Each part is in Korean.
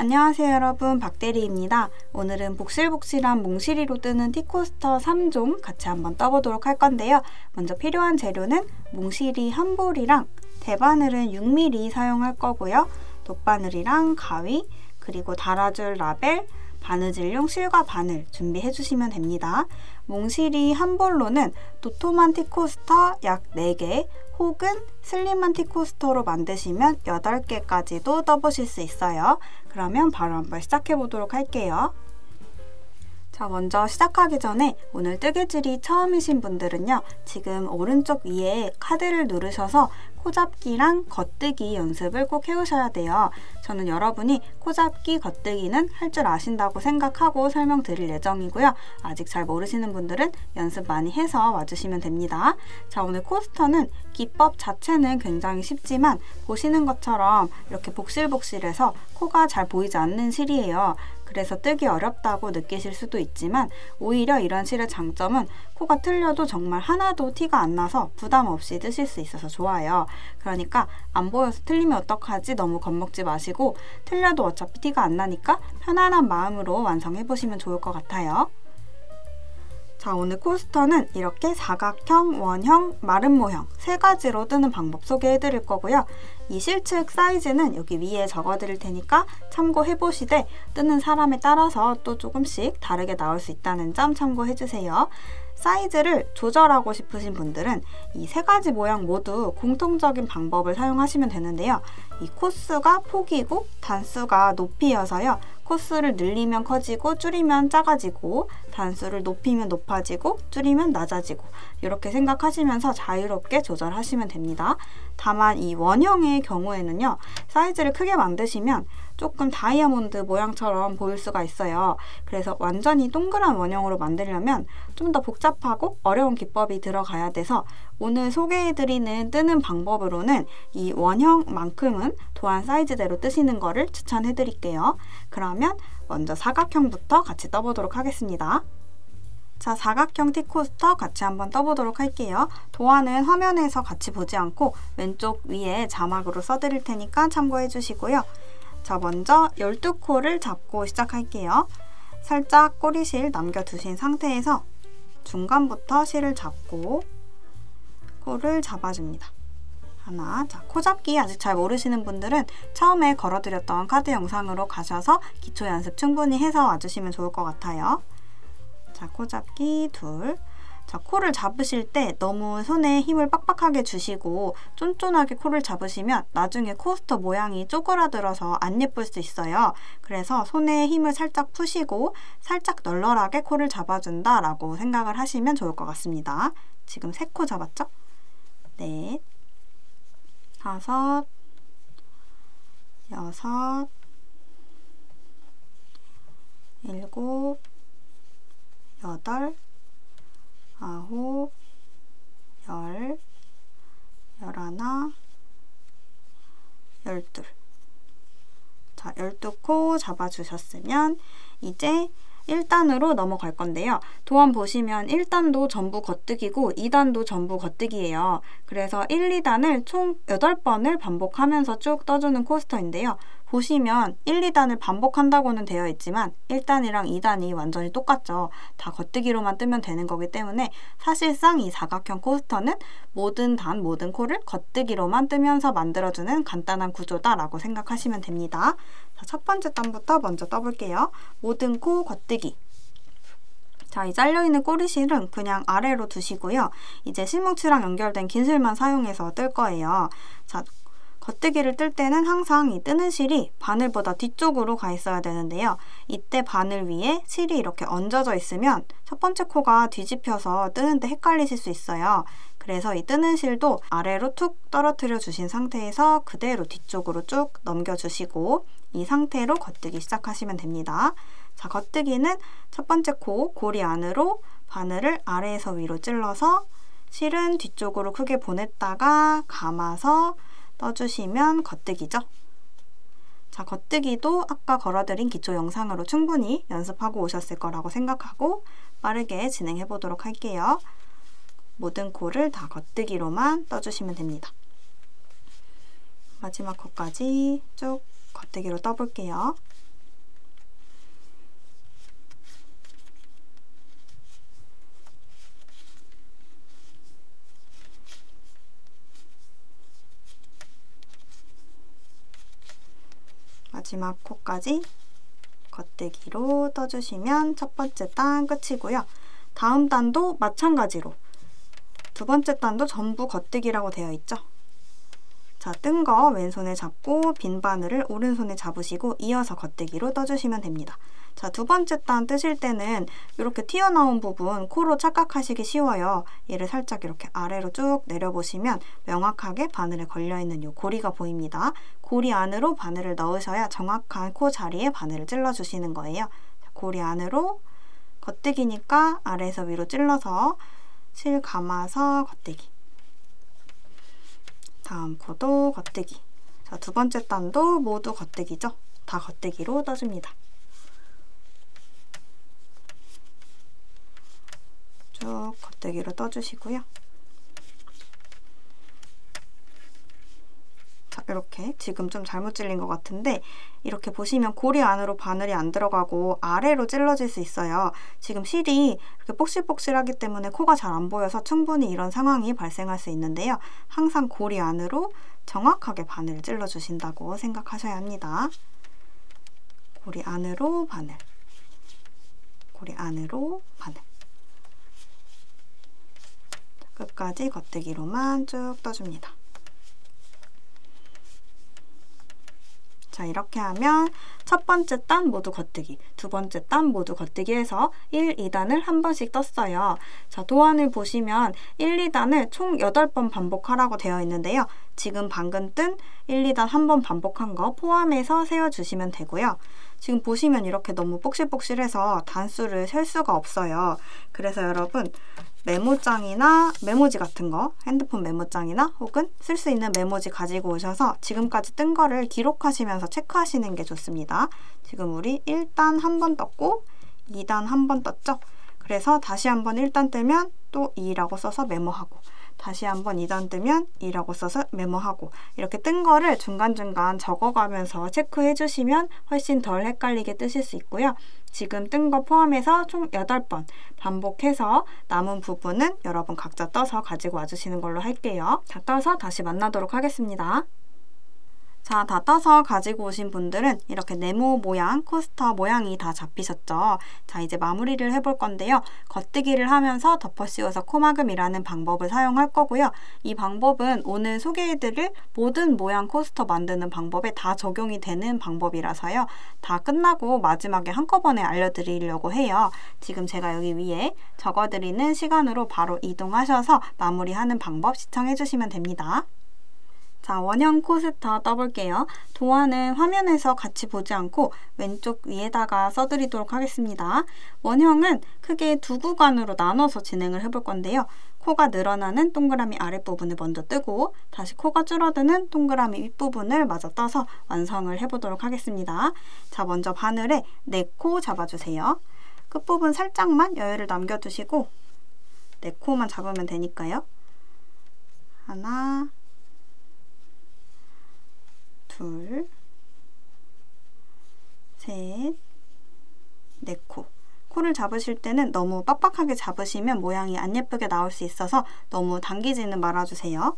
안녕하세요 여러분 박대리입니다. 오늘은 복실복실한 몽실이로 뜨는 티코스터 3종 같이 한번 떠보도록 할 건데요. 먼저 필요한 재료는 몽실이 한 볼이랑 대바늘은 6mm 사용할 거고요. 돗바늘이랑 가위 그리고 달아줄 라벨 바느질용 실과 바늘 준비해 주시면 됩니다. 몽실이 한 볼로는 도톰한 티코스터 약 4개 혹은 슬림한 티코스터로 만드시면 8개까지도 떠보실 수 있어요. 그러면 바로 한번 시작해 보도록 할게요. 자 먼저 시작하기 전에 오늘 뜨개질이 처음이신 분들은요 지금 오른쪽 위에 카드를 누르셔서 코잡기랑 겉뜨기 연습을 꼭 해오셔야 돼요. 저는 여러분이 코잡기 겉뜨기는 할 줄 아신다고 생각하고 설명드릴 예정이고요. 아직 잘 모르시는 분들은 연습 많이 해서 와주시면 됩니다. 자 오늘 코스터는 기법 자체는 굉장히 쉽지만 보시는 것처럼 이렇게 복실복실해서 코가 잘 보이지 않는 실이에요 그래서 뜨기 어렵다고 느끼실 수도 있지만 오히려 이런 실의 장점은 코가 틀려도 정말 하나도 티가 안 나서 부담 없이 뜨실 수 있어서 좋아요. 그러니까 안 보여서 틀리면 어떡하지 너무 겁먹지 마시고 틀려도 어차피 티가 안 나니까 편안한 마음으로 완성해 보시면 좋을 것 같아요. 자 오늘 코스터는 이렇게 사각형, 원형, 마른 모형 세 가지로 뜨는 방법 소개해 드릴 거고요. 이 실측 사이즈는 여기 위에 적어 드릴 테니까 참고해 보시되 뜨는 사람에 따라서 또 조금씩 다르게 나올 수 있다는 점 참고해 주세요. 사이즈를 조절하고 싶으신 분들은 이 세 가지 모양 모두 공통적인 방법을 사용하시면 되는데요. 이 코스가 폭이고 단수가 높이여서요. 코스를 늘리면 커지고 줄이면 작아지고 단수를 높이면 높아지고 줄이면 낮아지고 이렇게 생각하시면서 자유롭게 조절하시면 됩니다. 다만 이 원형의 경우에는요. 사이즈를 크게 만드시면 조금 다이아몬드 모양처럼 보일 수가 있어요. 그래서 완전히 동그란 원형으로 만들려면 좀 더 복잡하고 어려운 기법이 들어가야 돼서 오늘 소개해드리는 뜨는 방법으로는 이 원형만큼은 도안 사이즈대로 뜨시는 거를 추천해드릴게요. 그러면 먼저 사각형부터 같이 떠보도록 하겠습니다. 자, 사각형 티코스터 같이 한번 떠보도록 할게요. 도안은 화면에서 같이 보지 않고 왼쪽 위에 자막으로 써드릴 테니까 참고해 주시고요. 자, 먼저 12코를 잡고 시작할게요. 살짝 꼬리실 남겨두신 상태에서 중간부터 실을 잡고 코를 잡아줍니다. 하나, 자, 코 잡기 아직 잘 모르시는 분들은 처음에 걸어드렸던 카드 영상으로 가셔서 기초 연습 충분히 해서 와주시면 좋을 것 같아요. 자, 코 잡기 둘, 자, 코를 잡으실 때 너무 손에 힘을 빡빡하게 주시고 쫀쫀하게 코를 잡으시면 나중에 코스터 모양이 쪼그라들어서 안 예쁠 수 있어요. 그래서 손에 힘을 살짝 푸시고 살짝 널널하게 코를 잡아준다 라고 생각을 하시면 좋을 것 같습니다. 지금 세 코 잡았죠? 넷, 다섯, 여섯, 일곱, 여덟, 아홉, 열, 열하나, 열둘. 자, 열두 코 잡아주셨으면 이제 1단으로 넘어갈 건데요. 도안 보시면 1단도 전부 겉뜨기고 2단도 전부 겉뜨기예요. 그래서 1, 2단을 총 8번을 반복하면서 쭉 떠주는 코스터인데요. 보시면 1, 2단을 반복한다고는 되어 있지만 1단이랑 2단이 완전히 똑같죠. 다 겉뜨기로만 뜨면 되는 거기 때문에 사실상 이 사각형 코스터는 모든 단, 모든 코를 겉뜨기로만 뜨면서 만들어주는 간단한 구조다라고 생각하시면 됩니다. 자, 첫 번째 단부터 먼저 떠볼게요. 모든 코 겉뜨기 자, 이 잘려있는 꼬리실은 그냥 아래로 두시고요. 이제 실뭉치랑 연결된 긴 실만 사용해서 뜰 거예요. 자, 겉뜨기를 뜰 때는 항상 이 뜨는 실이 바늘보다 뒤쪽으로 가 있어야 되는데요. 이때 바늘 위에 실이 이렇게 얹어져 있으면 첫 번째 코가 뒤집혀서 뜨는데 헷갈리실 수 있어요. 그래서 이 뜨는 실도 아래로 툭 떨어뜨려 주신 상태에서 그대로 뒤쪽으로 쭉 넘겨주시고 이 상태로 겉뜨기 시작하시면 됩니다. 자, 겉뜨기는 첫 번째 코, 고리 안으로 바늘을 아래에서 위로 찔러서 실은 뒤쪽으로 크게 보냈다가 감아서 떠주시면 겉뜨기죠. 자, 겉뜨기도 아까 걸어드린 기초 영상으로 충분히 연습하고 오셨을 거라고 생각하고 빠르게 진행해 보도록 할게요. 모든 코를 다 겉뜨기로만 떠주시면 됩니다. 마지막 코까지 쭉 겉뜨기로 떠볼게요. 마지막 코까지 겉대기로 떠주시면 첫 번째 단 끝이고요. 다음 단도 마찬가지로 두 번째 단도 전부 겉대기라고 되어 있죠. 자, 뜬 거 왼손에 잡고 빈 바늘을 오른손에 잡으시고 이어서 겉대기로 떠주시면 됩니다. 자, 두 번째 단 뜨실 때는 이렇게 튀어나온 부분 코로 착각하시기 쉬워요. 얘를 살짝 이렇게 아래로 쭉 내려보시면 명확하게 바늘에 걸려있는 이 고리가 보입니다. 고리 안으로 바늘을 넣으셔야 정확한 코 자리에 바늘을 찔러주시는 거예요. 고리 안으로 겉대기니까 아래에서 위로 찔러서 실 감아서 겉대기 다음 코도 겉대기 자, 두 번째 단도 모두 겉대기죠. 다 겉대기로 떠줍니다. 쭉 겉대기로 떠주시고요. 자, 이렇게 지금 좀 잘못 찔린 것 같은데 이렇게 보시면 고리 안으로 바늘이 안 들어가고 아래로 찔러질 수 있어요. 지금 실이 이렇게 복실복실하기 때문에 코가 잘 안 보여서 충분히 이런 상황이 발생할 수 있는데요. 항상 고리 안으로 정확하게 바늘을 찔러주신다고 생각하셔야 합니다. 고리 안으로 바늘 고리 안으로 바늘 끝까지 겉대기로만 쭉 떠줍니다. 자 이렇게 하면 첫 번째 단 모두 겉뜨기, 두 번째 단 모두 겉뜨기 해서 1, 2단을 한 번씩 떴어요. 자 도안을 보시면 1, 2단을 총 8번 반복하라고 되어 있는데요. 지금 방금 뜬 1, 2단 한 번 반복한 거 포함해서 세워주시면 되고요. 지금 보시면 이렇게 너무 뽁실뽁실해서 단수를 셀 수가 없어요. 그래서 여러분 메모장이나 메모지 같은 거 핸드폰 메모장이나 혹은 쓸 수 있는 메모지 가지고 오셔서 지금까지 뜬 거를 기록하시면서 체크하시는 게 좋습니다. 지금 우리 1단 한 번 떴고 2단 한 번 떴죠? 그래서 다시 한번 1단 뜨면 또 2라고 써서 메모하고 다시 한번 2단 뜨면 2라고 써서 메모하고 이렇게 뜬 거를 중간중간 적어가면서 체크해 주시면 훨씬 덜 헷갈리게 뜨실 수 있고요. 지금 뜬 거 포함해서 총 8번 반복해서 남은 부분은 여러분 각자 떠서 가지고 와주시는 걸로 할게요. 다 떠서 다시 만나도록 하겠습니다. 자, 다 떠서 가지고 오신 분들은 이렇게 네모 모양, 코스터 모양이 다 잡히셨죠? 자, 이제 마무리를 해볼 건데요. 겉뜨기를 하면서 덮어 씌워서 코막음이라는 방법을 사용할 거고요. 이 방법은 오늘 소개해드릴 모든 모양 코스터 만드는 방법에 다 적용이 되는 방법이라서요. 다 끝나고 마지막에 한꺼번에 알려드리려고 해요. 지금 제가 여기 위에 적어드리는 시간으로 바로 이동하셔서 마무리하는 방법 시청해주시면 됩니다. 자, 원형 코스터 떠볼게요. 도안은 화면에서 같이 보지 않고 왼쪽 위에다가 써드리도록 하겠습니다. 원형은 크게 두 구간으로 나눠서 진행을 해볼 건데요. 코가 늘어나는 동그라미 아랫부분을 먼저 뜨고 다시 코가 줄어드는 동그라미 윗부분을 마저 떠서 완성을 해보도록 하겠습니다. 자, 먼저 바늘에 네 코 잡아주세요. 끝부분 살짝만 여유를 남겨두시고 네 코만 잡으면 되니까요. 하나, 둘, 셋, 네 코. 코를 잡으실 때는 너무 빡빡하게 잡으시면 모양이 안 예쁘게 나올 수 있어서 너무 당기지는 말아주세요.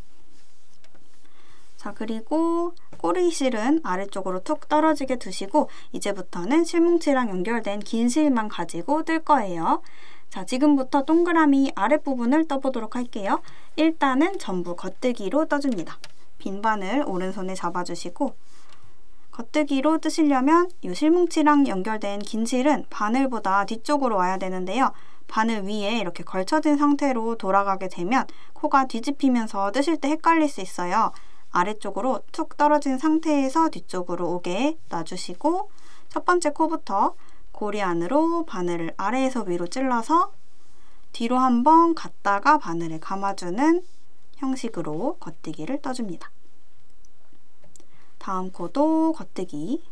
자 그리고 꼬리 실은 아래쪽으로 툭 떨어지게 두시고 이제부터는 실뭉치랑 연결된 긴 실만 가지고 뜰 거예요. 자 지금부터 동그라미 아랫부분을 떠보도록 할게요. 일단은 전부 겉뜨기로 떠줍니다. 빈 바늘 오른손에 잡아주시고 겉뜨기로 뜨시려면 이 실뭉치랑 연결된 긴 실은 바늘보다 뒤쪽으로 와야 되는데요. 바늘 위에 이렇게 걸쳐진 상태로 돌아가게 되면 코가 뒤집히면서 뜨실 때 헷갈릴 수 있어요. 아래쪽으로 툭 떨어진 상태에서 뒤쪽으로 오게 놔주시고 첫 번째 코부터 고리 안으로 바늘을 아래에서 위로 찔러서 뒤로 한번 갔다가 바늘을 감아주는 형식으로 겉뜨기를 떠줍니다. 다음 코도 겉뜨기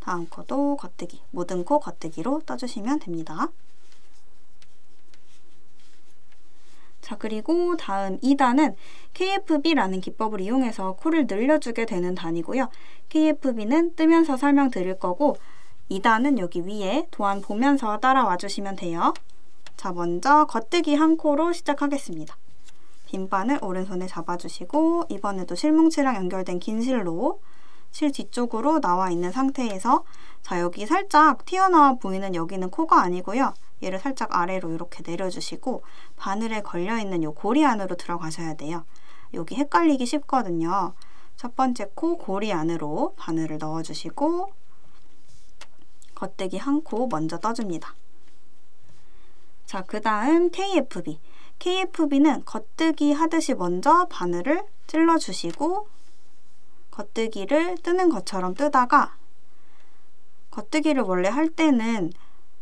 다음 코도 겉뜨기 모든 코 겉뜨기로 떠주시면 됩니다. 자 그리고 다음 2단은 KFB라는 기법을 이용해서 코를 늘려주게 되는 단이고요. KFB는 뜨면서 설명드릴 거고 2단은 여기 위에 도안 보면서 따라와 주시면 돼요. 자, 먼저 겉뜨기 한 코로 시작하겠습니다. 빈바늘 오른손에 잡아주시고 이번에도 실뭉치랑 연결된 긴 실로 실 뒤쪽으로 나와 있는 상태에서 자 여기 살짝 튀어나와 보이는 여기는 코가 아니고요. 얘를 살짝 아래로 이렇게 내려주시고 바늘에 걸려있는 요 고리 안으로 들어가셔야 돼요. 여기 헷갈리기 쉽거든요. 첫 번째 코 고리 안으로 바늘을 넣어주시고 겉대기 한 코 먼저 떠줍니다. 자, 그 다음 KFB. KFB는 겉뜨기 하듯이 먼저 바늘을 찔러주시고 겉뜨기를 뜨는 것처럼 뜨다가 겉뜨기를 원래 할 때는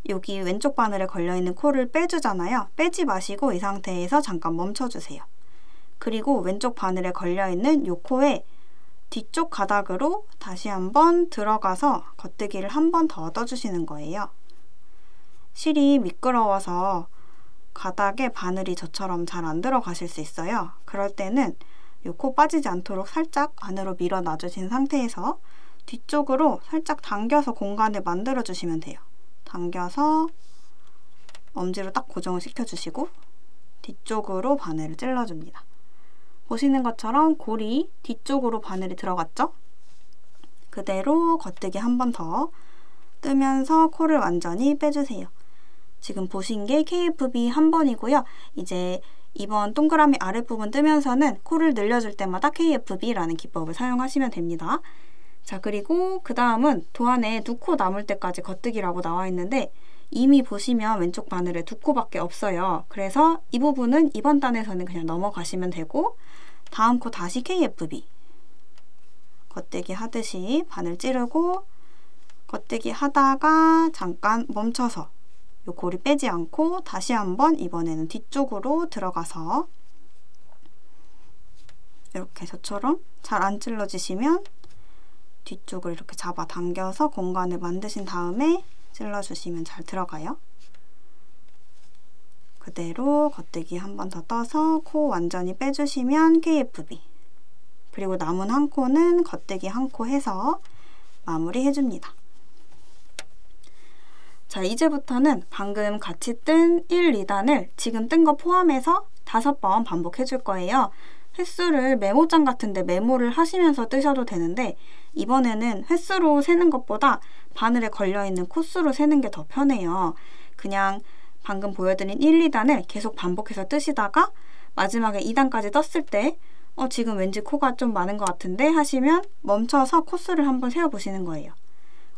여기 왼쪽 바늘에 걸려있는 코를 빼주잖아요. 빼지 마시고 이 상태에서 잠깐 멈춰주세요. 그리고 왼쪽 바늘에 걸려있는 이 코에 뒤쪽 가닥으로 다시 한번 들어가서 겉뜨기를 한 번 더 떠주시는 거예요. 실이 미끄러워서 가닥에 바늘이 저처럼 잘 안 들어가실 수 있어요. 그럴 때는 이코 빠지지 않도록 살짝 안으로 밀어 놔주신 상태에서 뒤쪽으로 살짝 당겨서 공간을 만들어 주시면 돼요. 당겨서 엄지로 딱 고정을 시켜주시고 뒤쪽으로 바늘을 찔러줍니다. 보시는 것처럼 골이 뒤쪽으로 바늘이 들어갔죠? 그대로 겉뜨기 한 번 더 뜨면서 코를 완전히 빼주세요. 지금 보신 게 KFB 한 번이고요. 이제 이번 동그라미 아랫부분 뜨면서는 코를 늘려줄 때마다 KFB라는 기법을 사용하시면 됩니다. 자 그리고 그 다음은 도안에 두 코 남을 때까지 겉뜨기라고 나와 있는데 이미 보시면 왼쪽 바늘에 두 코밖에 없어요. 그래서 이 부분은 이번 단에서는 그냥 넘어가시면 되고 다음 코 다시 KFB 겉대기 하듯이 바늘 찌르고 겉대기 하다가 잠깐 멈춰서 요 고리 빼지 않고 다시 한번 이번에는 뒤쪽으로 들어가서 이렇게 저처럼 잘 안 찔러지시면 뒤쪽을 이렇게 잡아 당겨서 공간을 만드신 다음에 찔러주시면 잘 들어가요. 그대로 겉대기 한 번 더 떠서 코 완전히 빼주시면 KFB 그리고 남은 한 코는 겉대기 한 코 해서 마무리 해줍니다. 자 이제부터는 방금 같이 뜬 1, 2단을 지금 뜬 거 포함해서 다섯 번 반복해 줄 거예요. 횟수를 메모장 같은데 메모를 하시면서 뜨셔도 되는데 이번에는 횟수로 세는 것보다 바늘에 걸려있는 코수로 세는 게 더 편해요. 그냥 방금 보여드린 1, 2단을 계속 반복해서 뜨시다가 마지막에 2단까지 떴을 때 어, 지금 왠지 코가 좀 많은 것 같은데 하시면 멈춰서 코수를 한번 세어보시는 거예요.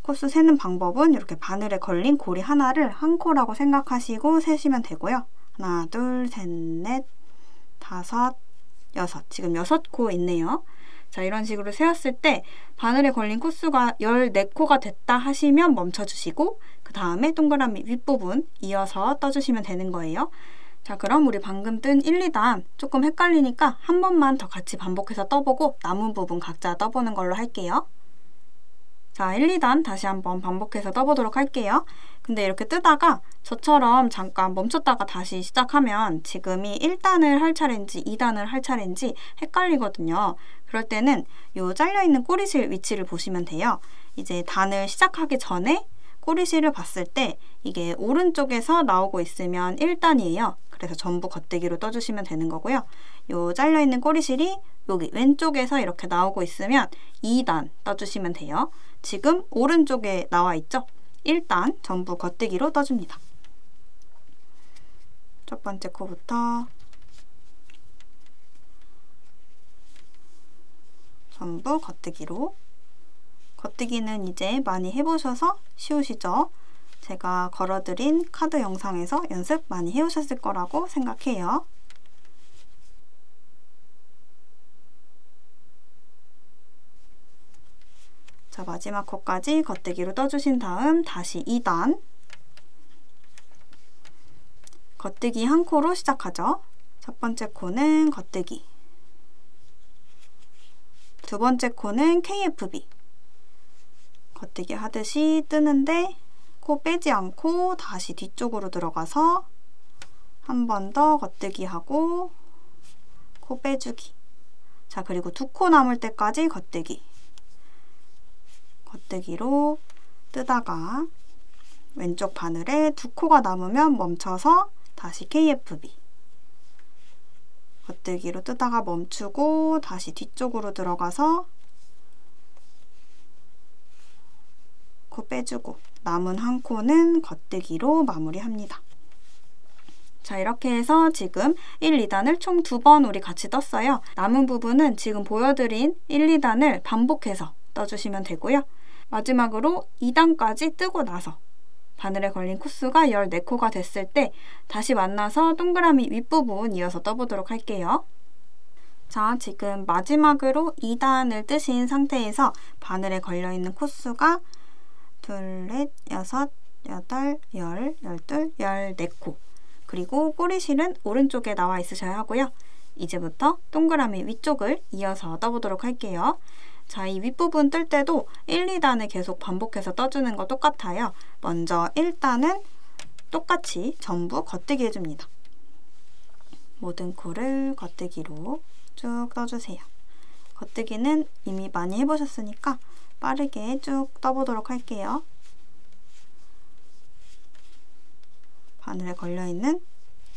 코수 세는 방법은 이렇게 바늘에 걸린 고리 하나를 한 코라고 생각하시고 세시면 되고요. 하나, 둘, 셋, 넷, 다섯, 여섯. 지금 여섯 코 있네요. 자, 이런 식으로 세었을 때 바늘에 걸린 코수가 14코가 됐다 하시면 멈춰주시고 그 다음에 동그라미 윗부분 이어서 떠주시면 되는 거예요. 자, 그럼 우리 방금 뜬 1, 2단 조금 헷갈리니까 한 번만 더 같이 반복해서 떠보고 남은 부분 각자 떠보는 걸로 할게요. 자, 1, 2단 다시 한번 반복해서 떠보도록 할게요. 근데 이렇게 뜨다가 저처럼 잠깐 멈췄다가 다시 시작하면 지금이 1단을 할 차례인지 2단을 할 차례인지 헷갈리거든요. 그럴 때는 이 잘려있는 꼬리실 위치를 보시면 돼요. 이제 단을 시작하기 전에 꼬리실을 봤을 때 이게 오른쪽에서 나오고 있으면 1단이에요. 그래서 전부 겉대기로 떠주시면 되는 거고요. 이 잘려있는 꼬리실이 여기 왼쪽에서 이렇게 나오고 있으면 2단 떠주시면 돼요. 지금 오른쪽에 나와 있죠? 일단 전부 겉뜨기로 떠줍니다. 첫 번째 코부터 전부 겉뜨기로 겉뜨기는 이제 많이 해보셔서 쉬우시죠? 제가 걸어드린 카드 영상에서 연습 많이 해오셨을 거라고 생각해요. 마지막 코까지 겉대기로 떠주신 다음 다시 2단. 겉대기 한 코로 시작하죠. 첫 번째 코는 겉대기. 두 번째 코는 KFB 겉대기 하듯이 뜨는데 코 빼지 않고 다시 뒤쪽으로 들어가서 한 번 더 겉대기 하고 코 빼주기. 자 그리고 두 코 남을 때까지 겉대기 겉뜨기로 뜨다가 왼쪽 바늘에 두 코가 남으면 멈춰서 다시 KFB 겉뜨기로 뜨다가 멈추고 다시 뒤쪽으로 들어가서 코 빼주고 남은 한 코는 겉뜨기로 마무리합니다. 자 이렇게 해서 지금 1, 2단을 총 두 번 우리 같이 떴어요. 남은 부분은 지금 보여드린 1, 2단을 반복해서 떠주시면 되고요. 마지막으로 2단까지 뜨고 나서 바늘에 걸린 코수가 14코가 됐을 때 다시 만나서 동그라미 윗부분 이어서 떠보도록 할게요. 자, 지금 마지막으로 2단을 뜨신 상태에서 바늘에 걸려있는 코수가 둘, 넷, 여섯, 여덟, 열, 열둘, 열네 코 그리고 꼬리실은 오른쪽에 나와 있으셔야 하고요. 이제부터 동그라미 위쪽을 이어서 떠보도록 할게요. 자, 이 윗부분 뜰 때도 1, 2단을 계속 반복해서 떠주는 거 똑같아요. 먼저 1단은 똑같이 전부 겉뜨기 해줍니다. 모든 코를 겉뜨기로 쭉 떠주세요. 겉뜨기는 이미 많이 해보셨으니까 빠르게 쭉 떠보도록 할게요. 바늘에 걸려있는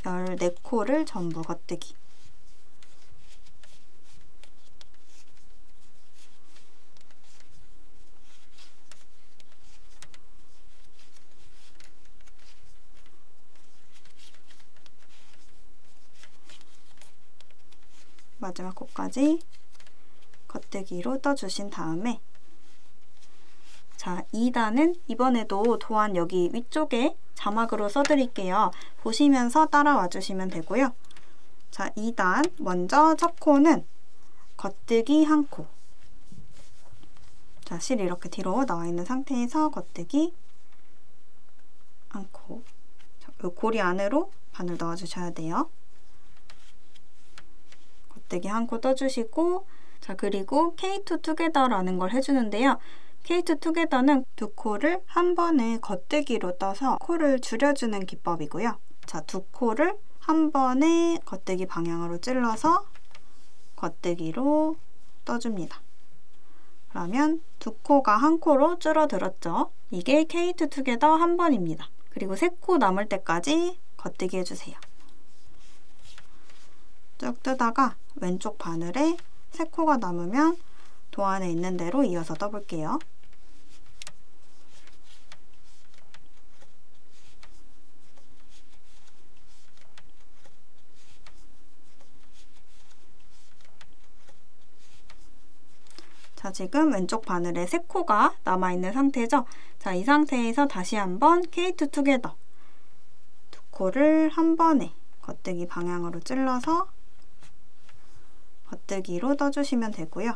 14코를 전부 겉뜨기 마지막 코까지 겉뜨기로 떠주신 다음에 자 2단은 이번에도 도안 여기 위쪽에 자막으로 써드릴게요. 보시면서 따라와 주시면 되고요. 자 2단 먼저 첫 코는 겉뜨기 한 코. 자, 실 이렇게 뒤로 나와 있는 상태에서 겉뜨기 한 코. 자, 이 고리 안으로 바늘 넣어주셔야 돼요. 겉뜨기 한 코 떠주시고 자 그리고 K2 투게더라는 걸 해주는데요. K2 투게더는 두 코를 한 번에 겉뜨기로 떠서 코를 줄여주는 기법이고요. 자, 두 코를 한 번에 겉뜨기 방향으로 찔러서 겉뜨기로 떠줍니다. 그러면 두 코가 한 코로 줄어들었죠. 이게 K2 투게더 한 번입니다. 그리고 세 코 남을 때까지 겉뜨기 해주세요. 쭉 뜨다가 왼쪽 바늘에 세 코가 남으면 도안에 있는 대로 이어서 떠볼게요. 자, 지금 왼쪽 바늘에 세 코가 남아있는 상태죠? 자, 이 상태에서 다시 한번 K2 투게더 두 코를 한 번에 겉뜨기 방향으로 찔러서 겉뜨기로 떠주시면 되고요.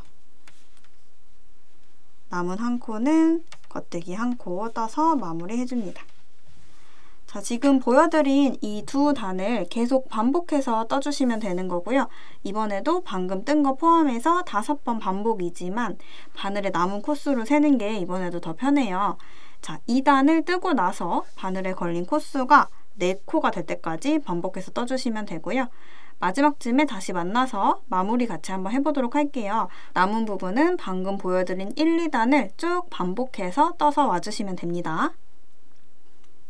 남은 한 코는 겉뜨기 한 코 떠서 마무리 해줍니다. 자, 지금 보여드린 이 두 단을 계속 반복해서 떠주시면 되는 거고요. 이번에도 방금 뜬 거 포함해서 다섯 번 반복이지만 바늘에 남은 코수로 세는 게 이번에도 더 편해요. 자, 2단을 뜨고 나서 바늘에 걸린 코수가 4코가 될 때까지 반복해서 떠주시면 되고요. 마지막쯤에 다시 만나서 마무리 같이 한번 해보도록 할게요. 남은 부분은 방금 보여드린 1, 2단을 쭉 반복해서 떠서 와주시면 됩니다.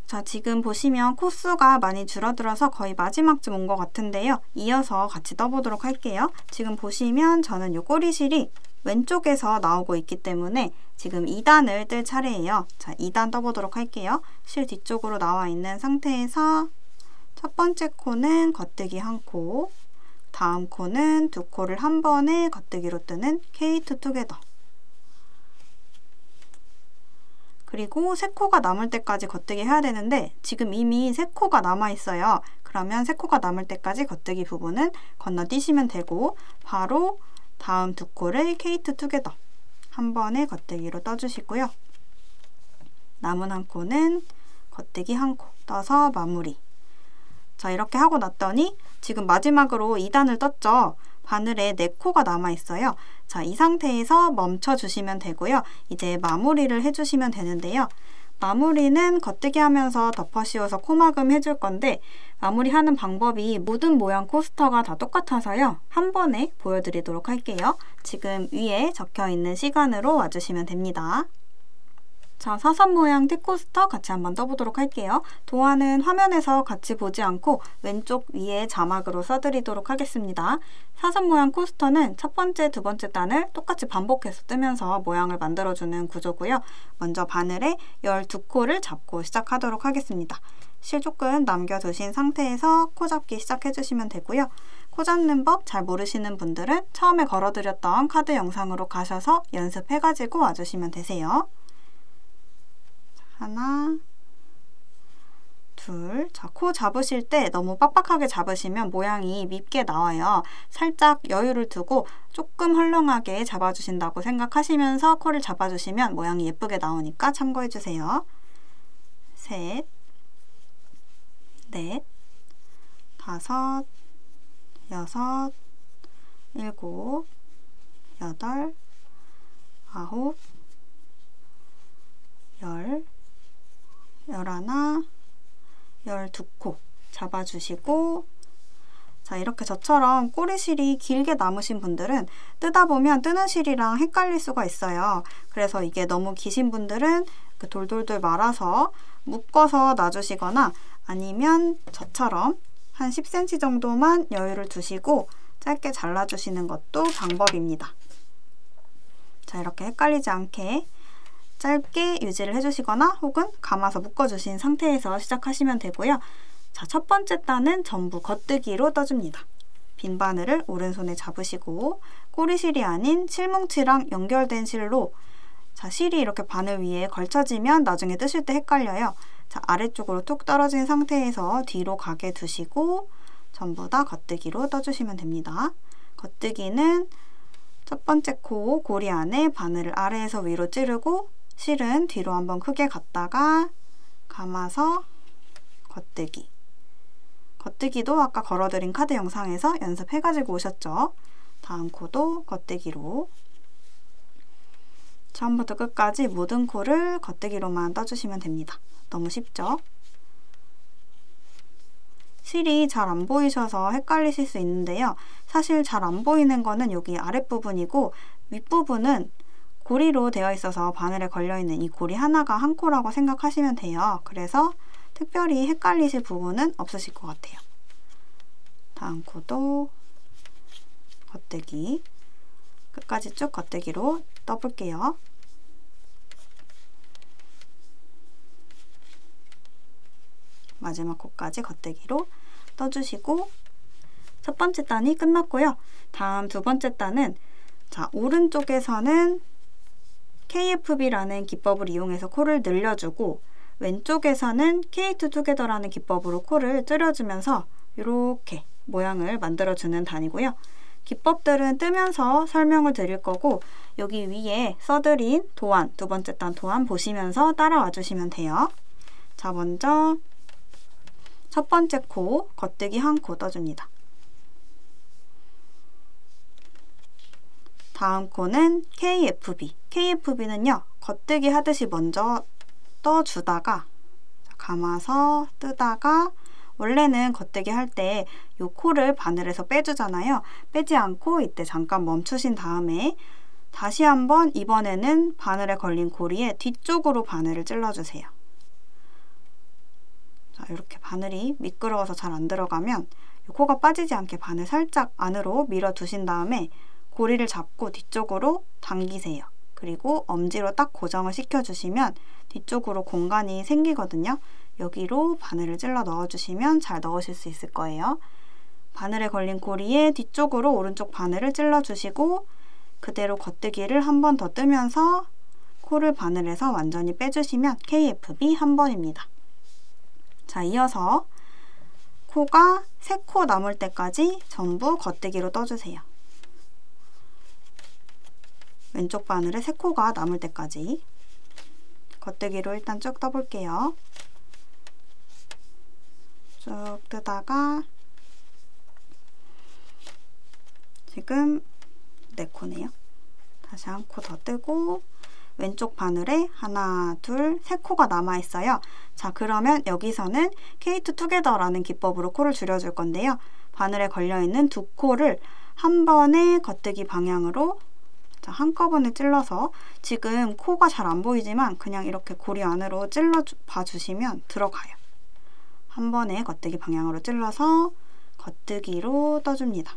자, 지금 보시면 코수가 많이 줄어들어서 거의 마지막쯤 온 것 같은데요. 이어서 같이 떠보도록 할게요. 지금 보시면 저는 이 꼬리실이 왼쪽에서 나오고 있기 때문에 지금 2단을 뜰 차례예요. 자, 2단 떠보도록 할게요. 실 뒤쪽으로 나와 있는 상태에서 첫 번째 코는 겉뜨기 한 코, 다음 코는 두 코를 한 번에 겉뜨기로 뜨는 K2 투게더. 그리고 세 코가 남을 때까지 겉뜨기 해야 되는데 지금 이미 세 코가 남아 있어요. 그러면 세 코가 남을 때까지 겉뜨기 부분은 건너뛰시면 되고 바로 다음 두 코를 K2 투게더 한 번에 겉뜨기로 떠주시고요. 남은 한 코는 겉뜨기 한 코 떠서 마무리. 자 이렇게 하고 났더니 지금 마지막으로 2단을 떴죠. 바늘에 4코가 남아있어요. 자, 이 상태에서 멈춰주시면 되고요. 이제 마무리를 해주시면 되는데요. 마무리는 겉뜨기 하면서 덮어 씌워서 코막음 해줄 건데 마무리하는 방법이 모든 모양 코스터가 다 똑같아서요. 한 번에 보여드리도록 할게요. 지금 위에 적혀있는 시간으로 와주시면 됩니다. 자, 사선 모양 티코스터 같이 한번 떠보도록 할게요. 도안은 화면에서 같이 보지 않고 왼쪽 위에 자막으로 써드리도록 하겠습니다. 사선 모양 코스터는 첫 번째, 두 번째 단을 똑같이 반복해서 뜨면서 모양을 만들어주는 구조고요. 먼저 바늘에 12코를 잡고 시작하도록 하겠습니다. 실 조금 남겨두신 상태에서 코 잡기 시작해주시면 되고요. 코 잡는 법 잘 모르시는 분들은 처음에 걸어드렸던 카드 영상으로 가셔서 연습해가지고 와주시면 되세요. 하나, 둘. 자, 코 잡으실 때 너무 빡빡하게 잡으시면 모양이 밉게 나와요. 살짝 여유를 두고 조금 헐렁하게 잡아주신다고 생각하시면서 코를 잡아주시면 모양이 예쁘게 나오니까 참고해주세요. 셋, 넷, 다섯, 여섯, 일곱, 여덟, 아홉, 열, 열하나, 열두 코 잡아주시고 자 이렇게 저처럼 꼬리실이 길게 남으신 분들은 뜨다 보면 뜨는 실이랑 헷갈릴 수가 있어요. 그래서 이게 너무 기신 분들은 그 돌돌돌 말아서 묶어서 놔주시거나 아니면 저처럼 한 10cm 정도만 여유를 두시고 짧게 잘라주시는 것도 방법입니다. 자 이렇게 헷갈리지 않게 짧게 유지를 해주시거나 혹은 감아서 묶어주신 상태에서 시작하시면 되고요. 자, 첫 번째 단은 전부 겉뜨기로 떠줍니다. 빈 바늘을 오른손에 잡으시고 꼬리실이 아닌 실뭉치랑 연결된 실로 자, 실이 이렇게 바늘 위에 걸쳐지면 나중에 뜨실 때 헷갈려요. 자, 아래쪽으로 툭 떨어진 상태에서 뒤로 가게 두시고 전부 다 겉뜨기로 떠주시면 됩니다. 겉뜨기는 첫 번째 코 고리 안에 바늘을 아래에서 위로 찌르고 실은 뒤로 한번 크게 갔다가 감아서 겉뜨기 겉뜨기도 아까 걸어드린 카드 영상에서 연습해가지고 오셨죠? 다음 코도 겉뜨기로 처음부터 끝까지 모든 코를 겉뜨기로만 떠주시면 됩니다. 너무 쉽죠? 실이 잘 안 보이셔서 헷갈리실 수 있는데요. 사실 잘 안 보이는 거는 여기 아랫부분이고 윗부분은 고리로 되어 있어서 바늘에 걸려있는 이 고리 하나가 한 코라고 생각하시면 돼요. 그래서 특별히 헷갈리실 부분은 없으실 것 같아요. 다음 코도 겉대기 끝까지 쭉 겉대기로 떠볼게요. 마지막 코까지 겉대기로 떠주시고 첫 번째 단이 끝났고요. 다음 두 번째 단은 자 오른쪽에서는 KFB라는 기법을 이용해서 코를 늘려주고 왼쪽에서는 K2 투게더라는 기법으로 코를 줄여주면서 이렇게 모양을 만들어주는 단이고요. 기법들은 뜨면서 설명을 드릴 거고 여기 위에 써드린 도안, 두 번째 단 도안 보시면서 따라와 주시면 돼요. 자, 먼저 첫 번째 코, 겉뜨기 한 코 떠줍니다. 다음 코는 KFB. KFB는요, 겉뜨기 하듯이 먼저 떠주다가 감아서 뜨다가 원래는 겉뜨기 할때이 코를 바늘에서 빼주잖아요. 빼지 않고 이때 잠깐 멈추신 다음에 다시 한번 이번에는 바늘에 걸린 고리에 뒤쪽으로 바늘을 찔러주세요. 자, 이렇게 바늘이 미끄러워서 잘 안 들어가면 이 코가 빠지지 않게 바늘 살짝 안으로 밀어 두신 다음에 고리를 잡고 뒤쪽으로 당기세요. 그리고 엄지로 딱 고정을 시켜주시면 뒤쪽으로 공간이 생기거든요. 여기로 바늘을 찔러 넣어주시면 잘 넣으실 수 있을 거예요. 바늘에 걸린 고리에 뒤쪽으로 오른쪽 바늘을 찔러주시고 그대로 겉뜨기를 한 번 더 뜨면서 코를 바늘에서 완전히 빼주시면 KFB 한 번입니다. 자, 이어서 코가 3코 남을 때까지 전부 겉뜨기로 떠주세요. 왼쪽 바늘에 세 코가 남을 때까지 겉뜨기로 일단 쭉 떠볼게요. 쭉 뜨다가 지금 네 코네요. 다시 한 코 더 뜨고 왼쪽 바늘에 하나, 둘, 세 코가 남아있어요. 자, 그러면 여기서는 K2 투게더라는 기법으로 코를 줄여줄 건데요. 바늘에 걸려있는 두 코를 한 번에 겉뜨기 방향으로 자, 한꺼번에 찔러서 지금 코가 잘 안 보이지만 그냥 이렇게 고리 안으로 찔러 봐주시면 들어가요. 한 번에 겉뜨기 방향으로 찔러서 겉뜨기로 떠줍니다.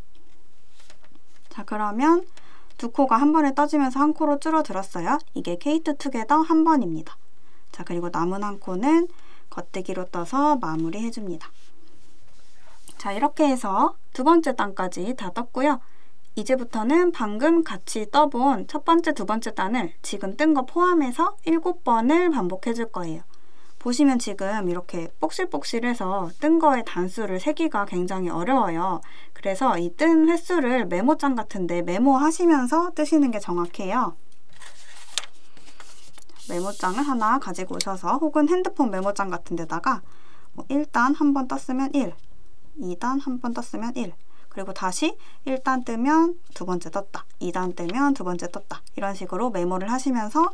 자 그러면 두 코가 한 번에 떠지면서 한 코로 줄어들었어요. 이게 케이트 투게더 한 번입니다. 자 그리고 남은 한 코는 겉뜨기로 떠서 마무리 해줍니다. 자 이렇게 해서 두 번째 단까지 다 떴고요. 이제부터는 방금 같이 떠본 첫 번째, 두 번째 단을 지금 뜬 거 포함해서 7번을 반복해 줄 거예요. 보시면 지금 이렇게 뽁실뽁실해서 뜬 거의 단수를 세기가 굉장히 어려워요. 그래서 이 뜬 횟수를 메모장 같은데 메모하시면서 뜨시는 게 정확해요. 메모장을 하나 가지고 오셔서 혹은 핸드폰 메모장 같은 데다가 뭐 1단 한 번 떴으면 1, 2단 한 번 떴으면 1, 그리고 다시 1단 뜨면 두 번째 떴다. 2단 뜨면 두 번째 떴다. 이런 식으로 메모를 하시면서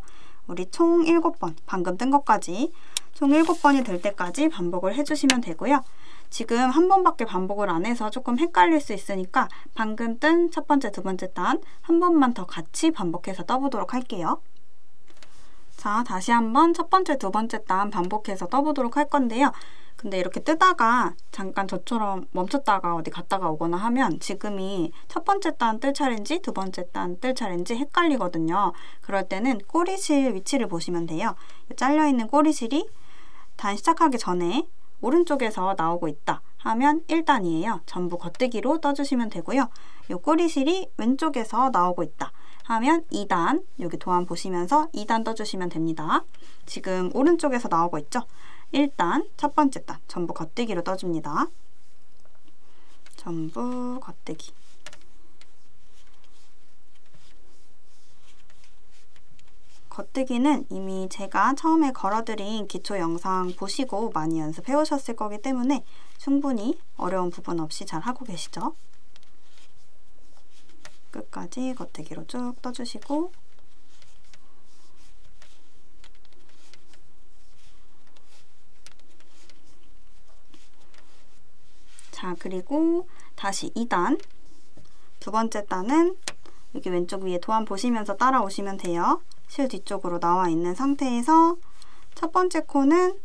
우리 총 7번, 방금 뜬 것까지 총 7번이 될 때까지 반복을 해주시면 되고요. 지금 한 번밖에 반복을 안 해서 조금 헷갈릴 수 있으니까 방금 뜬 첫 번째, 두 번째 단 한 번만 더 같이 반복해서 떠보도록 할게요. 자, 다시 한번 첫 번째, 두 번째 단 반복해서 떠보도록 할 건데요. 근데 이렇게 뜨다가 잠깐 저처럼 멈췄다가 어디 갔다가 오거나 하면 지금이 첫 번째 단 뜰 차례인지 두 번째 단 뜰 차례인지 헷갈리거든요. 그럴 때는 꼬리실 위치를 보시면 돼요. 잘려있는 꼬리실이 단 시작하기 전에 오른쪽에서 나오고 있다 하면 1단이에요. 전부 겉뜨기로 떠주시면 되고요. 이 꼬리실이 왼쪽에서 나오고 있다 하면 2단 여기 도안 보시면서 2단 떠주시면 됩니다. 지금 오른쪽에서 나오고 있죠? 1단 첫 번째 단 전부 겉뜨기로 떠줍니다. 전부 겉뜨기 겉뜨기는 이미 제가 처음에 걸어드린 기초 영상 보시고 많이 연습해 오셨을 거기 때문에 충분히 어려운 부분 없이 잘 하고 계시죠? 끝까지 겉뜨기로 쭉 떠주시고 자 그리고 다시 2단 두 번째 단은 여기 왼쪽 위에 도안 보시면서 따라오시면 돼요. 실 뒤쪽으로 나와 있는 상태에서 첫 번째 코는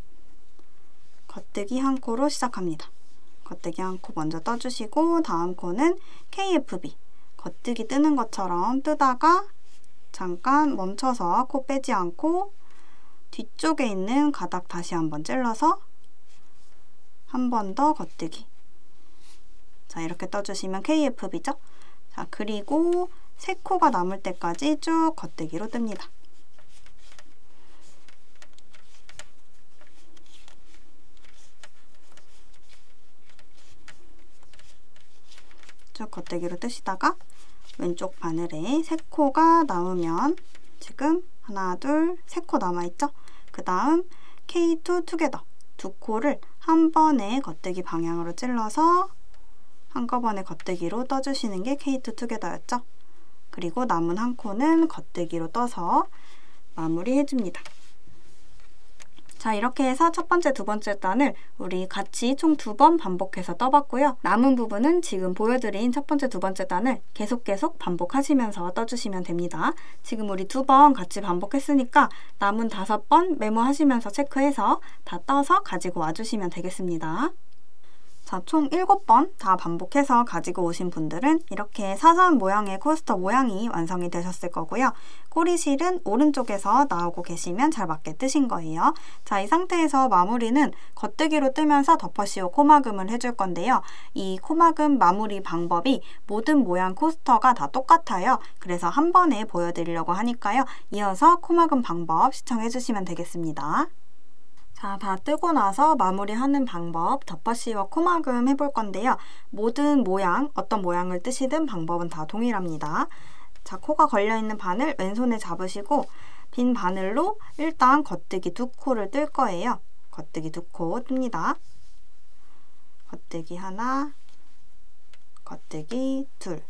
겉뜨기 한 코로 시작합니다. 겉뜨기 한 코 먼저 떠주시고 다음 코는 KFB 겉뜨기 뜨는 것처럼 뜨다가 잠깐 멈춰서 코 빼지 않고 뒤쪽에 있는 가닥 다시 한번 찔러서 한 번 더 겉뜨기 자 이렇게 떠주시면 KFB죠? 자 그리고 세 코가 남을 때까지 쭉 겉뜨기로 뜹니다. 쭉 겉대기로 뜨시다가 왼쪽 바늘에 세 코가 남으면 지금 하나, 둘, 세 코 남아있죠? 그 다음 K2 투게더 두 코를 한 번에 겉대기 방향으로 찔러서 한꺼번에 겉대기로 떠주시는 게 K2 투게더였죠? 그리고 남은 한 코는 겉대기로 떠서 마무리해줍니다. 자 이렇게 해서 첫 번째, 두 번째 단을 우리 같이 총 두 번 반복해서 떠봤고요. 남은 부분은 지금 보여드린 첫 번째, 두 번째 단을 계속 계속 반복하시면서 떠주시면 됩니다. 지금 우리 두 번 같이 반복했으니까 남은 다섯 번 메모하시면서 체크해서 다 떠서 가지고 와주시면 되겠습니다. 자, 총 7번 다 반복해서 가지고 오신 분들은 이렇게 사선 모양의 코스터 모양이 완성이 되셨을 거고요. 꼬리실은 오른쪽에서 나오고 계시면 잘 맞게 뜨신 거예요. 자, 이 상태에서 마무리는 겉뜨기로 뜨면서 덮어씌워 코막음을 해줄 건데요. 이 코막음 마무리 방법이 모든 모양 코스터가 다 똑같아요. 그래서 한 번에 보여드리려고 하니까요. 이어서 코막음 방법 시청해주시면 되겠습니다. 자, 다 뜨고 나서 마무리하는 방법 덮어씌워 코막음 해볼 건데요. 모든 모양, 어떤 모양을 뜨시든 방법은 다 동일합니다. 자, 코가 걸려있는 바늘 왼손에 잡으시고 빈 바늘로 일단 겉뜨기 두 코를 뜰 거예요. 겉뜨기 두 코 뜹니다. 겉뜨기 하나, 겉뜨기 둘.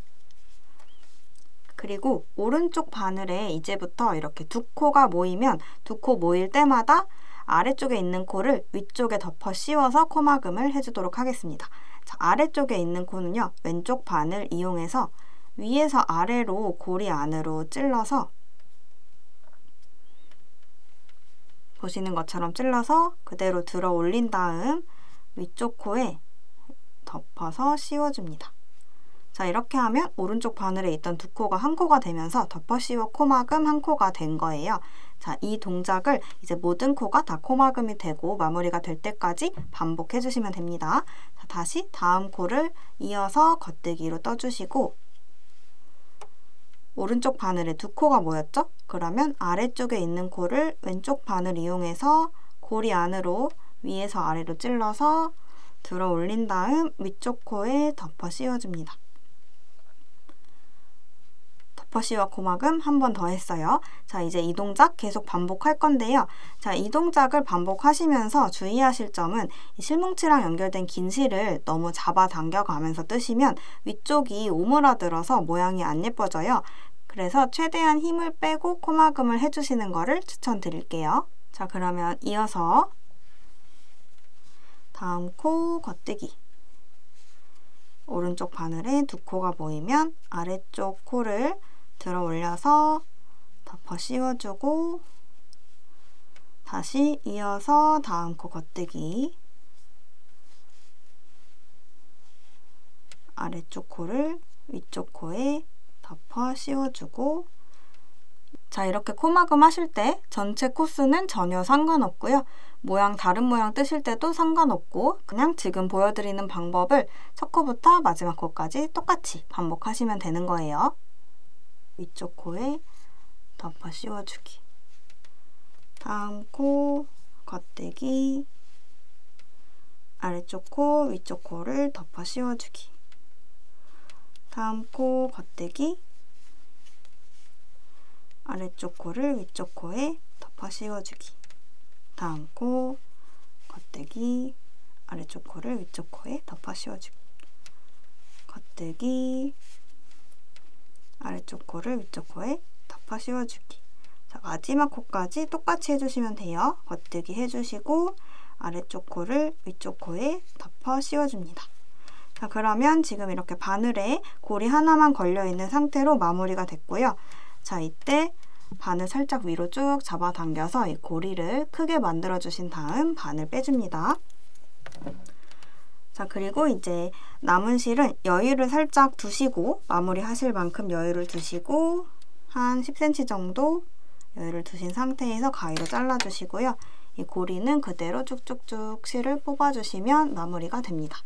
그리고 오른쪽 바늘에 이제부터 이렇게 두 코가 모이면 두 코 모일 때마다 아래쪽에 있는 코를 위쪽에 덮어 씌워서 코막음을 해주도록 하겠습니다. 자, 아래쪽에 있는 코는요. 왼쪽 반을 이용해서 위에서 아래로 고리 안으로 찔러서 보시는 것처럼 찔러서 그대로 들어 올린 다음 위쪽 코에 덮어서 씌워줍니다. 자 이렇게 하면 오른쪽 바늘에 있던 두 코가 한 코가 되면서 덮어 씌워 코막음 한 코가 된 거예요. 자, 이 동작을 이제 모든 코가 다 코막음이 되고 마무리가 될 때까지 반복해 주시면 됩니다. 자, 다시 다음 코를 이어서 겉대기로 떠주시고 오른쪽 바늘에 두 코가 모였죠? 그러면 아래쪽에 있는 코를 왼쪽 바늘 이용해서 고리 안으로 위에서 아래로 찔러서 들어 올린 다음 위쪽 코에 덮어 씌워줍니다. 덮어씌워 고막음 한 번 더 했어요. 자, 이제 이 동작 계속 반복할 건데요. 자, 이 동작을 반복하시면서 주의하실 점은 실뭉치랑 연결된 긴 실을 너무 잡아당겨 가면서 뜨시면 위쪽이 오므라들어서 모양이 안 예뻐져요. 그래서 최대한 힘을 빼고 코막음을 해주시는 거를 추천드릴게요. 자, 그러면 이어서 다음 코 겉뜨기 오른쪽 바늘에 두 코가 모이면 아래쪽 코를 들어 올려서 덮어 씌워주고 다시 이어서 다음 코 겉뜨기 아래쪽 코를 위쪽 코에 덮어 씌워주고 자 이렇게 코막음 하실 때 전체 코스는 전혀 상관없고요. 모양 다른 모양 뜨실 때도 상관없고 그냥 지금 보여드리는 방법을 첫 코부터 마지막 코까지 똑같이 반복하시면 되는 거예요. 위쪽 코에 덮어 씌워주기. 다음 코 겉대기. 아래쪽 코 위쪽 코를 덮어 씌워주기. 다음 코 겉대기. 아래쪽 코를 위쪽 코에 덮어 씌워주기. 다음 코 겉대기. 아래쪽 코를 위쪽 코에 덮어 씌워주기. 겉대기 아래쪽 코를 위쪽 코에 덮어 씌워주기 자, 마지막 코까지 똑같이 해주시면 돼요. 겉뜨기 해주시고 아래쪽 코를 위쪽 코에 덮어 씌워줍니다. 자, 그러면 지금 이렇게 바늘에 고리 하나만 걸려있는 상태로 마무리가 됐고요. 자, 이때 바늘 살짝 위로 쭉 잡아당겨서 이 고리를 크게 만들어주신 다음 바늘 빼줍니다. 자 그리고 이제 남은 실은 여유를 살짝 두시고 마무리 하실 만큼 여유를 두시고 한 10cm 정도 여유를 두신 상태에서 가위로 잘라주시고요. 이 고리는 그대로 쭉쭉쭉 실을 뽑아주시면 마무리가 됩니다.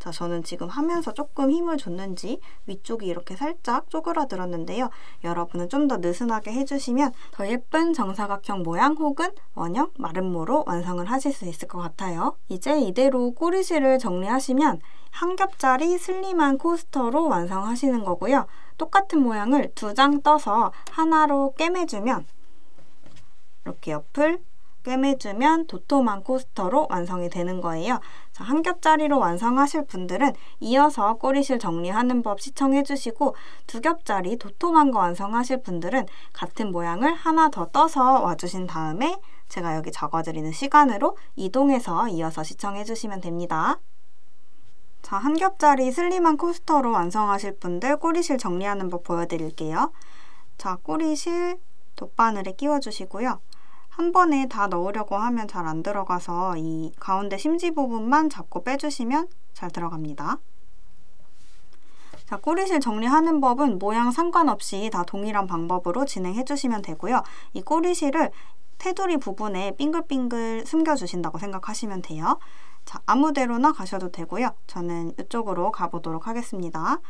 자, 저는 지금 하면서 조금 힘을 줬는지 위쪽이 이렇게 살짝 쪼그라들었는데요. 여러분은 좀 더 느슨하게 해주시면 더 예쁜 정사각형 모양 혹은 원형 마름모로 완성을 하실 수 있을 것 같아요. 이제 이대로 꼬리실을 정리하시면 한 겹짜리 슬림한 코스터로 완성하시는 거고요. 똑같은 모양을 두 장 떠서 하나로 꿰매주면 이렇게 옆을 꿰매주면 도톰한 코스터로 완성이 되는 거예요. 자, 한 겹짜리로 완성하실 분들은 이어서 꼬리실 정리하는 법 시청해 주시고 두 겹짜리 도톰한 거 완성하실 분들은 같은 모양을 하나 더 떠서 와주신 다음에 제가 여기 적어드리는 시간으로 이동해서 이어서 시청해 주시면 됩니다. 자, 한 겹짜리 슬림한 코스터로 완성하실 분들 꼬리실 정리하는 법 보여드릴게요. 자, 꼬리실 돗바늘에 끼워주시고요. 한 번에 다 넣으려고 하면 잘 안 들어가서 이 가운데 심지 부분만 잡고 빼주시면 잘 들어갑니다. 자, 꼬리실 정리하는 법은 모양 상관없이 다 동일한 방법으로 진행해 주시면 되고요. 이 꼬리실을 테두리 부분에 빙글빙글 숨겨주신다고 생각하시면 돼요. 자, 아무데로나 가셔도 되고요. 저는 이쪽으로 가보도록 하겠습니다.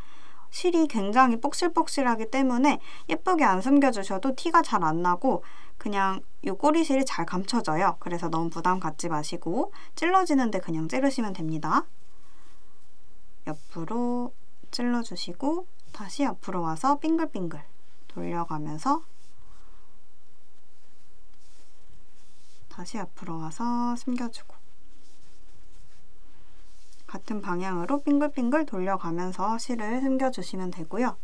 실이 굉장히 뽁실뽁실하기 때문에 예쁘게 안 숨겨주셔도 티가 잘 안 나고 그냥 이 꼬리실이 잘 감춰져요. 그래서 너무 부담 갖지 마시고 찔러지는데 그냥 찌르시면 됩니다. 옆으로 찔러주시고 다시 옆으로 와서 빙글빙글 돌려가면서 다시 앞으로 와서 숨겨주고 같은 방향으로 빙글빙글 돌려가면서 실을 숨겨주시면 되고요.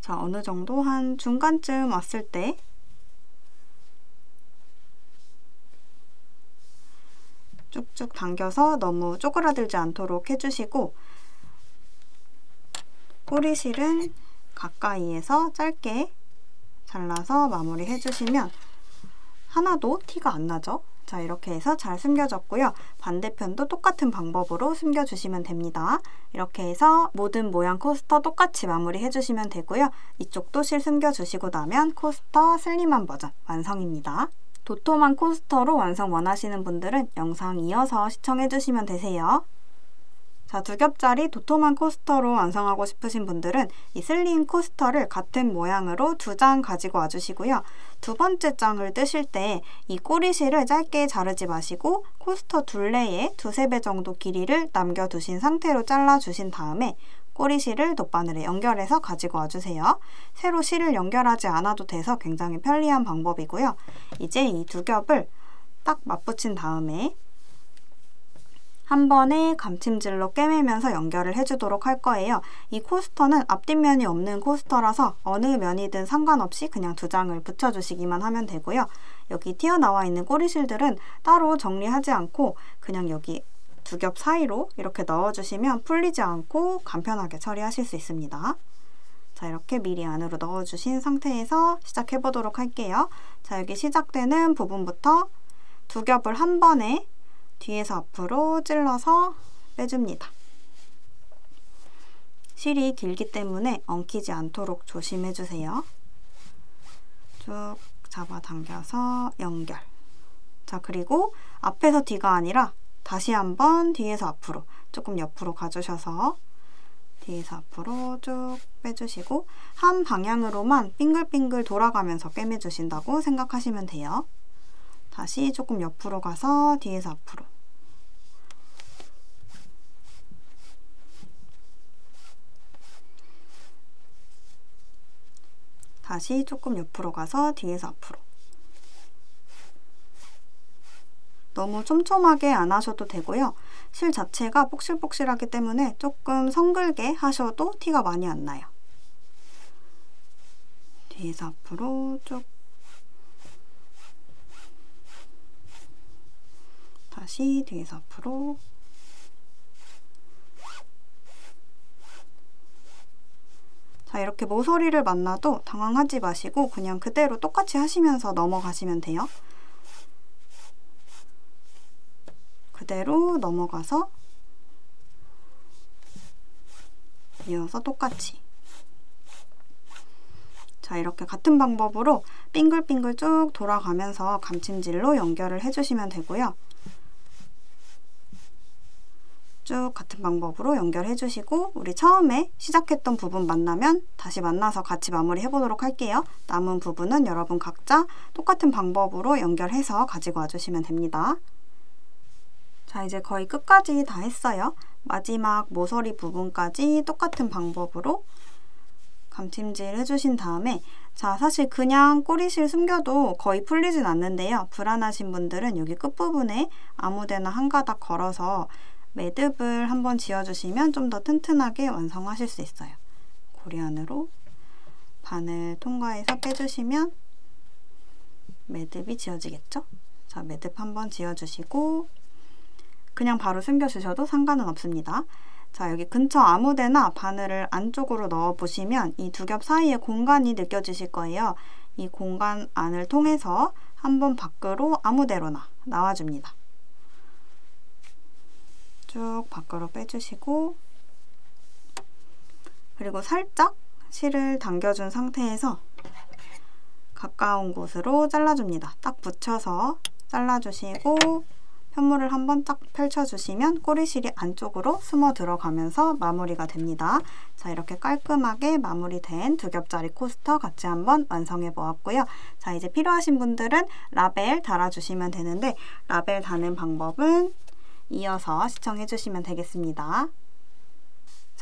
자, 어느 정도 한 중간쯤 왔을 때 쭉쭉 당겨서 너무 쪼그라들지 않도록 해주시고 꼬리실은 가까이에서 짧게 잘라서 마무리 해주시면 하나도 티가 안 나죠? 자 이렇게 해서 잘 숨겨졌고요. 반대편도 똑같은 방법으로 숨겨주시면 됩니다. 이렇게 해서 모든 모양 코스터 똑같이 마무리 해주시면 되고요. 이쪽도 실 숨겨주시고 나면 코스터 슬림한 버전 완성입니다. 도톰한 코스터로 완성 원하시는 분들은 영상 이어서 시청해 주시면 되세요. 자, 두 겹짜리 도톰한 코스터로 완성하고 싶으신 분들은 이 슬림 코스터를 같은 모양으로 두 장 가지고 와주시고요. 두 번째 장을 뜨실 때 이 꼬리실을 짧게 자르지 마시고 코스터 둘레에 두세 배 정도 길이를 남겨두신 상태로 잘라주신 다음에 꼬리실을 돗바늘에 연결해서 가지고 와주세요. 새로 실을 연결하지 않아도 돼서 굉장히 편리한 방법이고요. 이제 이 두 겹을 딱 맞붙인 다음에 한 번에 감침질로 꿰매면서 연결을 해주도록 할 거예요. 이 코스터는 앞뒷면이 없는 코스터라서 어느 면이든 상관없이 그냥 두 장을 붙여주시기만 하면 되고요. 여기 튀어나와 있는 꼬리실들은 따로 정리하지 않고 그냥 여기 두 겹 사이로 이렇게 넣어주시면 풀리지 않고 간편하게 처리하실 수 있습니다. 자 이렇게 미리 안으로 넣어주신 상태에서 시작해 보도록 할게요. 자 여기 시작되는 부분부터 두 겹을 한 번에 뒤에서 앞으로 찔러서 빼줍니다. 실이 길기 때문에 엉키지 않도록 조심해주세요. 쭉 잡아당겨서 연결. 자, 그리고 앞에서 뒤가 아니라 다시 한번 뒤에서 앞으로 조금 옆으로 가주셔서 뒤에서 앞으로 쭉 빼주시고 한 방향으로만 빙글빙글 돌아가면서 꿰매주신다고 생각하시면 돼요. 다시 조금 옆으로 가서 뒤에서 앞으로 다시 조금 옆으로 가서 뒤에서 앞으로 너무 촘촘하게 안 하셔도 되고요. 실 자체가 복실복실하기 때문에 조금 성글게 하셔도 티가 많이 안 나요. 뒤에서 앞으로 쭉 다시 뒤에서 앞으로 자 이렇게 모서리를 만나도 당황하지 마시고 그냥 그대로 똑같이 하시면서 넘어가시면 돼요. 그대로 넘어가서 이어서 똑같이 자 이렇게 같은 방법으로 빙글빙글 쭉 돌아가면서 감침질로 연결을 해주시면 되고요. 쭉 같은 방법으로 연결해 주시고 우리 처음에 시작했던 부분 만나면 다시 만나서 같이 마무리 해보도록 할게요. 남은 부분은 여러분 각자 똑같은 방법으로 연결해서 가지고 와주시면 됩니다. 자 이제 거의 끝까지 다 했어요. 마지막 모서리 부분까지 똑같은 방법으로 감침질 해주신 다음에 자 사실 그냥 꼬리실 숨겨도 거의 풀리진 않는데요. 불안하신 분들은 여기 끝부분에 아무데나 한 가닥 걸어서 매듭을 한번 지어주시면 좀 더 튼튼하게 완성하실 수 있어요. 고리 안으로 반을 통과해서 빼주시면 매듭이 지어지겠죠? 자, 매듭 한번 지어주시고 그냥 바로 숨겨주셔도 상관은 없습니다. 자, 여기 근처 아무데나 바늘을 안쪽으로 넣어보시면 이 두 겹 사이에 공간이 느껴지실 거예요. 이 공간 안을 통해서 한번 밖으로 아무데로나 나와줍니다. 쭉 밖으로 빼주시고 그리고 살짝 실을 당겨준 상태에서 가까운 곳으로 잘라줍니다. 딱 붙여서 잘라주시고 편물을 한번 딱 펼쳐주시면 꼬리실이 안쪽으로 숨어 들어가면서 마무리가 됩니다. 자 이렇게 깔끔하게 마무리된 두 겹짜리 코스터 같이 한번 완성해 보았고요. 자 이제 필요하신 분들은 라벨 달아주시면 되는데 라벨 다는 방법은 이어서 시청해 주시면 되겠습니다.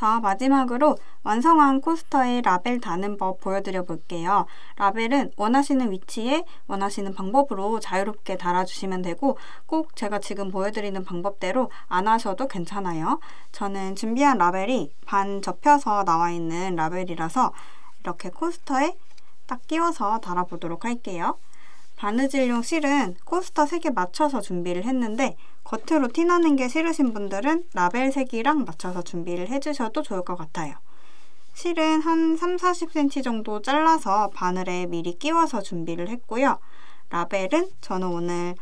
자 마지막으로 완성한 코스터의 라벨 다는 법 보여드려 볼게요. 라벨은 원하시는 위치에 원하시는 방법으로 자유롭게 달아주시면 되고 꼭 제가 지금 보여드리는 방법대로 안 하셔도 괜찮아요. 저는 준비한 라벨이 반 접혀서 나와 있는 라벨이라서 이렇게 코스터에 딱 끼워서 달아보도록 할게요. 바느질용 실은 코스터 3개 맞춰서 준비를 했는데 겉으로 티나는 게 싫으신 분들은 라벨 색이랑 맞춰서 준비를 해주셔도 좋을 것 같아요. 실은 한 3, 40cm 정도 잘라서 바늘에 미리 끼워서 준비를 했고요. 라벨은 저는 오늘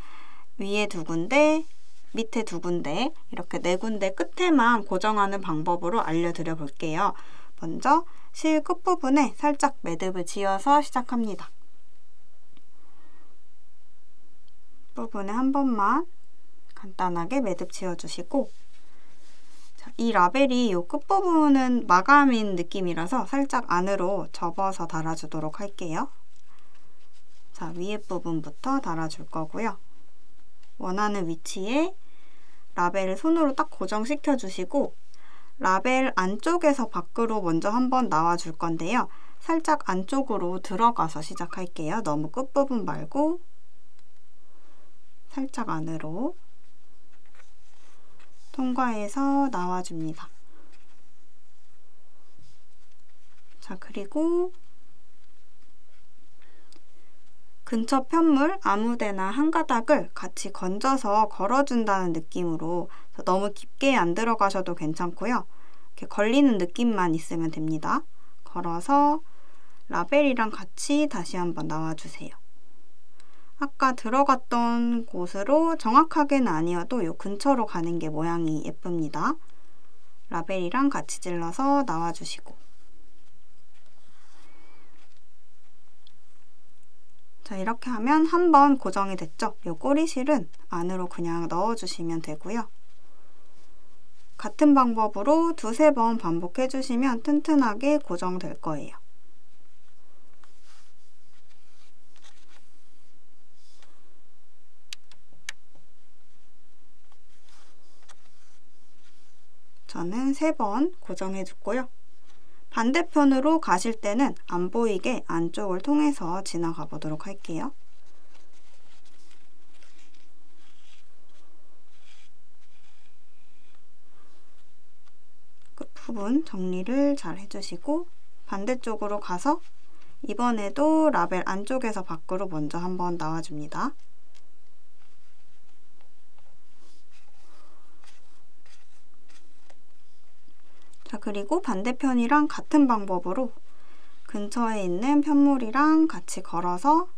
위에 두 군데, 밑에 두 군데 이렇게 네 군데 끝에만 고정하는 방법으로 알려드려 볼게요. 먼저 실 끝부분에 살짝 매듭을 지어서 시작합니다. 부분에 한 번만 간단하게 매듭 지어주시고 자, 이 라벨이 이 끝부분은 마감인 느낌이라서 살짝 안으로 접어서 달아주도록 할게요. 자, 위에 부분부터 달아줄 거고요. 원하는 위치에 라벨을 손으로 딱 고정시켜 주시고 라벨 안쪽에서 밖으로 먼저 한번 나와 줄 건데요. 살짝 안쪽으로 들어가서 시작할게요. 너무 끝부분 말고 살짝 안으로 통과해서 나와줍니다. 자, 그리고 근처 편물 아무데나 한 가닥을 같이 건져서 걸어준다는 느낌으로 너무 깊게 안 들어가셔도 괜찮고요. 이렇게 걸리는 느낌만 있으면 됩니다. 걸어서 라벨이랑 같이 다시 한번 나와주세요. 아까 들어갔던 곳으로 정확하게는 아니어도 이 근처로 가는 게 모양이 예쁩니다. 라벨이랑 같이 찔러서 나와주시고 자 이렇게 하면 한 번 고정이 됐죠? 이 꼬리실은 안으로 그냥 넣어주시면 되고요. 같은 방법으로 두세 번 반복해 주시면 튼튼하게 고정될 거예요. 저는 세번 고정해 줬고요. 반대편으로 가실 때는 안 보이게 안쪽을 통해서 지나가 보도록 할게요. 끝부분 정리를 잘 해주시고 반대쪽으로 가서 이번에도 라벨 안쪽에서 밖으로 먼저 한번 나와줍니다. 자, 그리고 반대편이랑 같은 방법으로 근처에 있는 편물이랑 같이 걸어서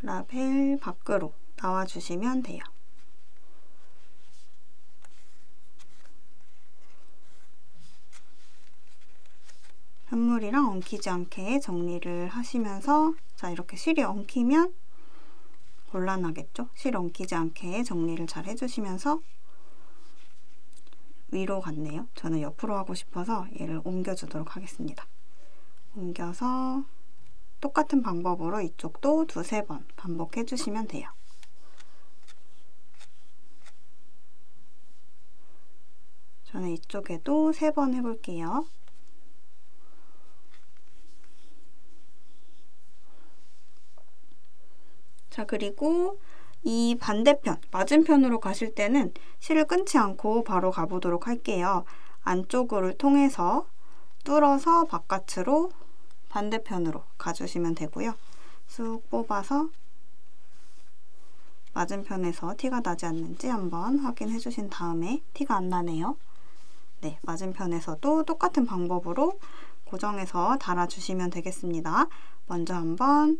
라벨 밖으로 나와주시면 돼요. 편물이랑 엉키지 않게 정리를 하시면서 자 이렇게 실이 엉키면 곤란하겠죠? 실 엉키지 않게 정리를 잘 해주시면서 위로 갔네요. 저는 옆으로 하고 싶어서 얘를 옮겨주도록 하겠습니다. 옮겨서 똑같은 방법으로 이쪽도 두세 번 반복해 주시면 돼요. 저는 이쪽에도 세 번 해볼게요. 자, 그리고 이 반대편, 맞은편으로 가실 때는 실을 끊지 않고 바로 가보도록 할게요. 안쪽을 통해서 뚫어서 바깥으로 반대편으로 가주시면 되고요. 쑥 뽑아서 맞은편에서 티가 나지 않는지 한번 확인해 주신 다음에 티가 안 나네요. 네, 맞은편에서도 똑같은 방법으로 고정해서 달아주시면 되겠습니다. 먼저 한번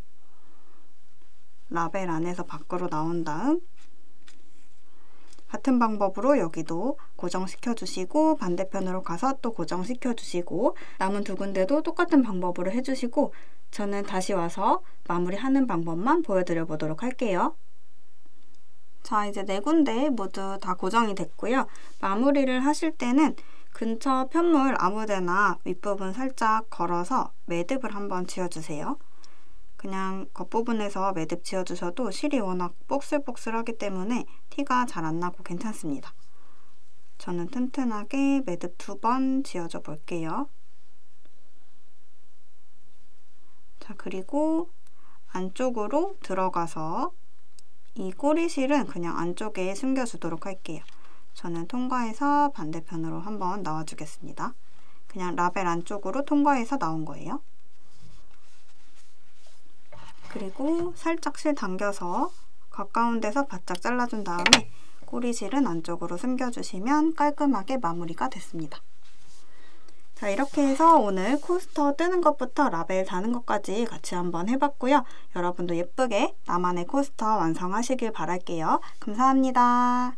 라벨 안에서 밖으로 나온 다음 같은 방법으로 여기도 고정시켜 주시고 반대편으로 가서 또 고정시켜 주시고 남은 두 군데도 똑같은 방법으로 해주시고 저는 다시 와서 마무리하는 방법만 보여드려 보도록 할게요. 자 이제 네 군데 모두 다 고정이 됐고요. 마무리를 하실 때는 근처 편물 아무데나 윗부분 살짝 걸어서 매듭을 한번 지어주세요. 그냥 겉부분에서 매듭 지어주셔도 실이 워낙 뽁슬뽁슬하기 때문에 티가 잘 안 나고 괜찮습니다. 저는 튼튼하게 매듭 두 번 지어줘 볼게요. 자, 그리고 안쪽으로 들어가서 이 꼬리실은 그냥 안쪽에 숨겨주도록 할게요. 저는 통과해서 반대편으로 한번 나와주겠습니다. 그냥 라벨 안쪽으로 통과해서 나온 거예요. 그리고 살짝 실 당겨서 가까운 데서 바짝 잘라준 다음에 꼬리실은 안쪽으로 숨겨주시면 깔끔하게 마무리가 됐습니다. 자 이렇게 해서 오늘 코스터 뜨는 것부터 라벨 다는 것까지 같이 한번 해봤고요. 여러분도 예쁘게 나만의 코스터 완성하시길 바랄게요. 감사합니다.